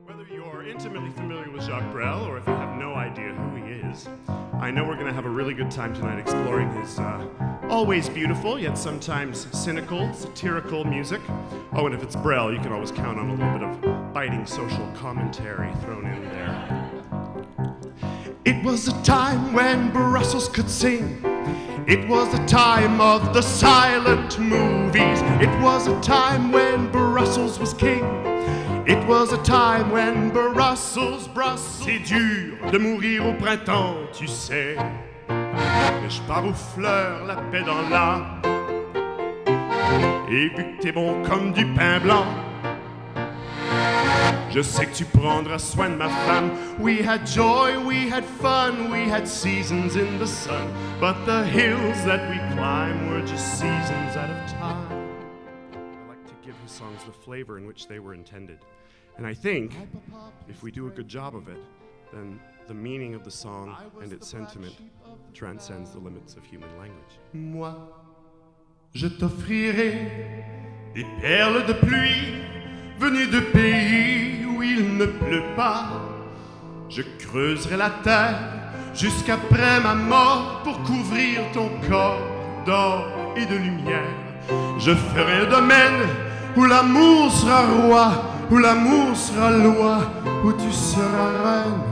Whether you're intimately familiar with Jacques Brel or if you have no idea who he is, I know we're going to have a really good time tonight exploring his uh, always beautiful, yet sometimes cynical, satirical music. Oh, and if it's Brel, you can always count on a little bit of biting social commentary thrown in there. It was a time when Brussels could sing. It was a time of the silent movies. It was a time when Brussels was king. It was a time when Brussels, Brussels. C'est dur de mourir au printemps, tu sais. Mais je pars aux fleurs, la paix dans l'âme. Et vu que t'es bon comme du pain blanc, je sais que tu prendras soin de ma femme. We had joy, we had fun, we had seasons in the sun. But the hills that we climb were just seasons out of time. I like to give his songs the flavor in which they were intended. And I think if we do a good job of it, then the meaning of the song and its sentiment transcends the limits of human language. Moi, je t'offrirai des perles de pluie venues de pays pleut pas. Je creuserai la terre jusqu'après ma mort pour couvrir ton corps d'or et de lumière. Je ferai un domaine où l'amour sera roi, où l'amour sera loi, où tu seras reine.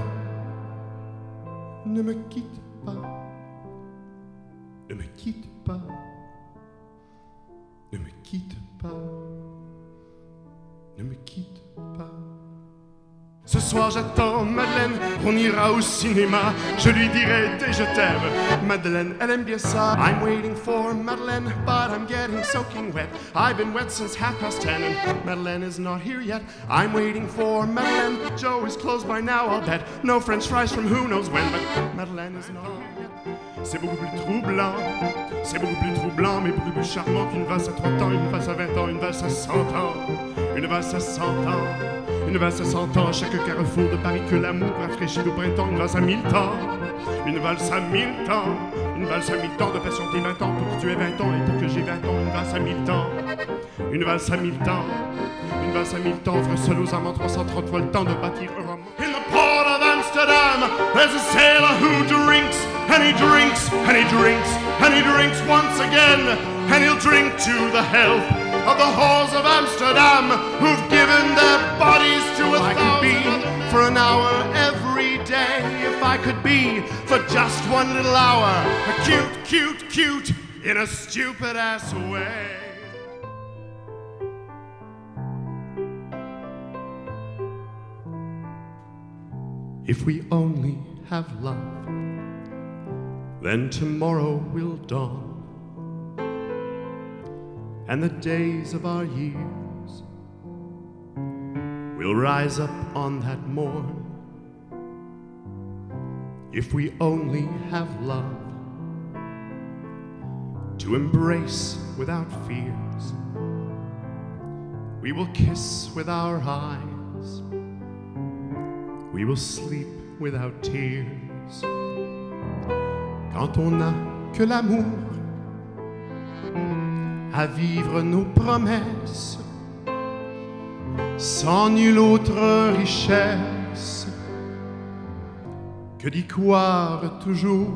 Ne me quitte pas, ne me quitte pas, ne me quitte pas, ne me quitte pas. Ce soir j'attends Madeleine, on ira au cinéma, je lui dirai dès je t'aime. Madeleine, elle aime bien ça. I'm waiting for Madeleine, but I'm getting soaking wet. I've been wet since half past ten and Madeleine is not here yet. I'm waiting for Madeleine, Joe is closed by now, I'll bet. No french fries from who knows when, but Madeleine is not yet. C'est beaucoup plus troublant, c'est beaucoup plus troublant, mais beaucoup plus charmant qu'une valse à 30 ans, une valse à 20 ans, une valse à 100 ans, une valse à 100 ans. Une valse à cent ans, chaque carrefour de Paris que l'amour rafraîchit au printemps. Une valse à mille temps, une valse à mille temps, une valse à mille temps de patienter 20 ans pour que tu aies 20 ans et pour que j'ai 20 ans. Une valse à mille temps, une valse à mille temps, une valse à mille temps offre seul aux amants 330 fois le temps de bâtir un. In the port of Amsterdam, there's a sailor who drinks, and he drinks, and he drinks, and he drinks once again, and he'll drink to the health of the whores of Amsterdam who've could be for just one little hour. Cute, cute, cute in a stupid ass way. If we only have love, then tomorrow will dawn and the days of our years will rise up on that morn. If we only have love to embrace without fears, we will kiss with our eyes, we will sleep without tears. Quand on n'a que l'amour à vivre nos promesses sans nulle autre richesse que d'y croire toujours.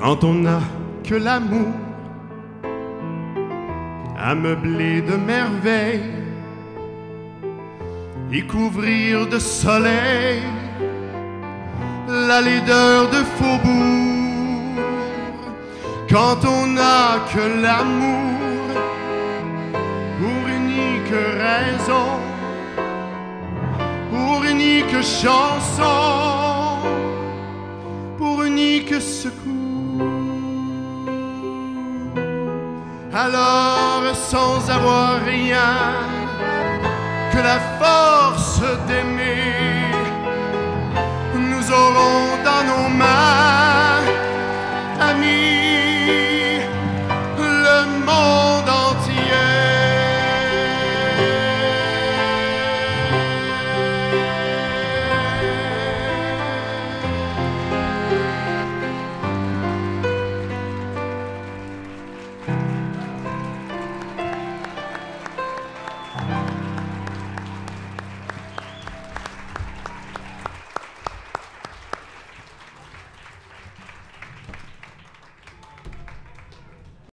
Quand on n'a que l'amour à de merveilles et couvrir de soleil la laideur de faubourg quand on n'a que l'amour pour unique raison, chanson, pour unique secours. Alors sans avoir rien que la force d'aimer,